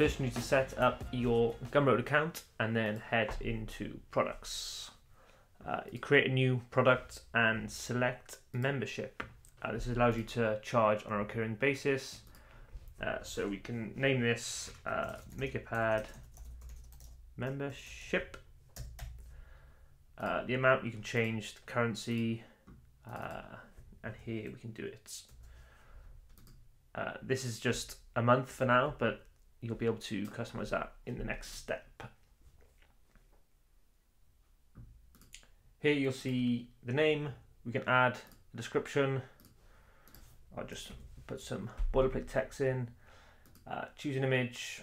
first you need to set up your Gumroad account and then head into products. Uh, you create a new product and select membership. Uh, this allows you to charge on a recurring basis. Uh, so we can name this uh, MakerPad membership. Uh, the amount you can change the currency, uh, and here we can do it. Uh, this is just a month for now, but you'll be able to customize that in the next step. Here you'll see the name. We can add a description. I'll just put some boilerplate text in. Uh, choose an image.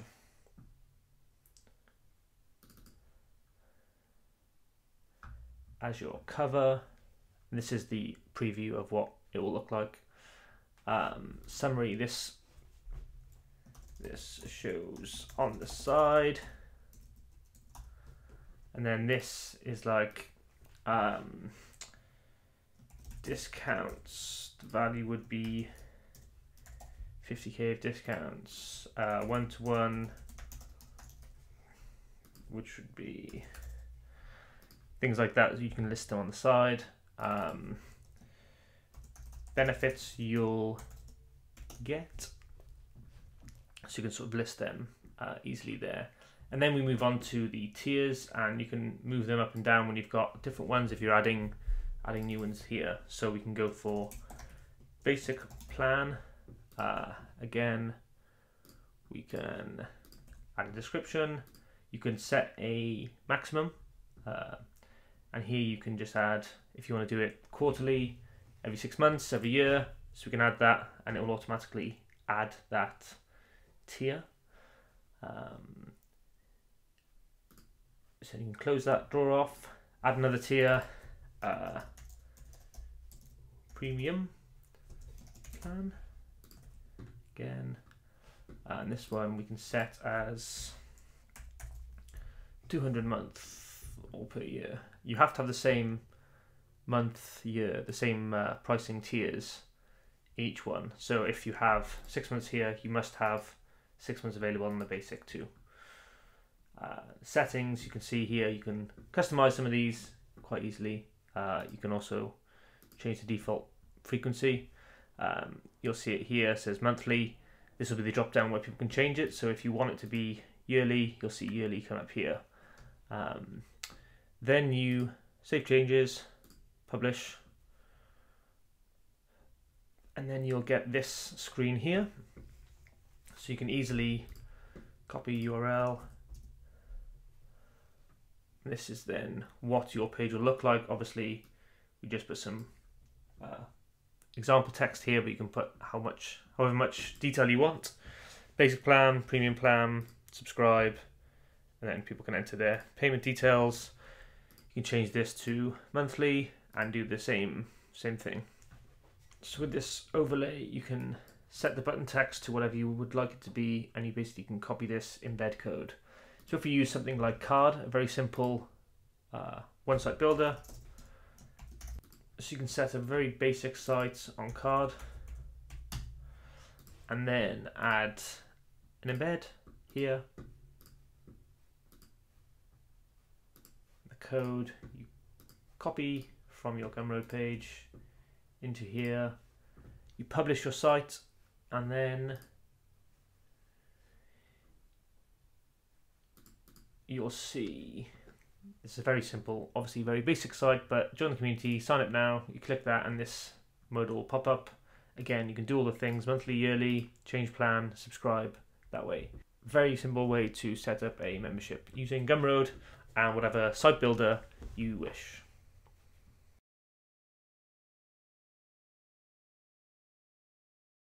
As your cover. This is the preview of what it will look like. Um, summary, this this shows on the side. And then this is like um, discounts. The value would be 50k of discounts. One to one, which would be things like that. You can list them on the side. Um, benefits you'll get so you can sort of list them uh, easily there. And then we move on to the tiers, and you can move them up and down when you've got different ones. If you're adding adding new ones here, so we can go for basic plan. Uh, again, we can add a description. You can set a maximum, uh, and here you can just add if you want to do it quarterly, every six months, every year. So we can add that, and it will automatically add that tier. Um, so you can close that drawer off, add another tier, uh, premium plan. Again, and this one we can set as 200 month or per year. You have to have the same month, year, the same uh, pricing tiers each one. So if you have six months here, you must have six months available on the basic too. Uh, settings you can see here you can customize some of these quite easily. Uh, you can also change the default frequency. Um, you'll see it here says monthly. This will be the drop down where people can change it. So if you want it to be yearly you'll see yearly come up here. Um, then you save changes publish. And then you'll get this screen here so you can easily copy URL. This is then what your page will look like. Obviously, we just put some uh, example text here, but you can put how much, however much detail you want. Basic plan, premium plan, subscribe, and then people can enter their payment details. You can change this to monthly and do the same same thing. So with this overlay, you can set the button text to whatever you would like it to be, and you basically can copy this embed code. So if you use something like Carrd, a very simple uh, one-site builder, so you can set a very basic site on Carrd, and then add an embed here. The code you copy from your Gumroad page into here. You publish your site and then you'll see it's a very simple obviously very basic site but join the community sign up now you click that and this mode will pop up. Again you can do all the things monthly yearly change plan subscribe that way. Very simple way to set up a membership using gumroad and whatever site builder you wish